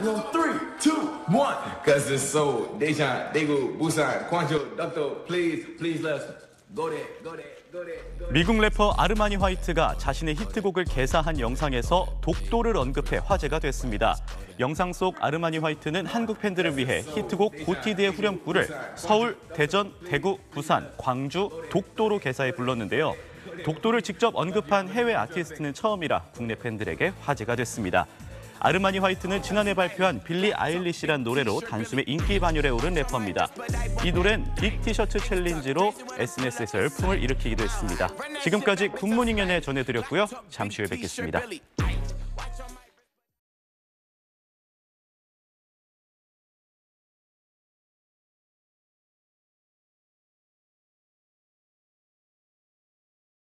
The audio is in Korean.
On three, two, one. Cause it's so Dejan, Daegu, Busan, Kwanjo, Doctor, please, please let's go there, go there, go there, go there. 미국 래퍼 아르마니 화이트가 자신의 히트곡을 개사한 영상에서 독도를 언급해 화제가 됐습니다. 영상 속 아르마니 화이트는 한국 팬들을 위해 히트곡 고티드의 후렴구를 서울, 대전, 대구, 부산, 광주, 독도로 개사해 불렀는데요. 독도를 직접 언급한 해외 아티스트는 처음이라 국내 팬들에게 화제가 됐습니다. 아르마니 화이트는 지난해 발표한 빌리 아일리시란 노래로 단숨에 인기 반열에 오른 래퍼입니다. 이 노래는 빅 티셔츠 챌린지로 SNS에서 열풍을 일으키기도 했습니다. 지금까지 굿모닝 연예 전해드렸고요. 잠시 후에 뵙겠습니다.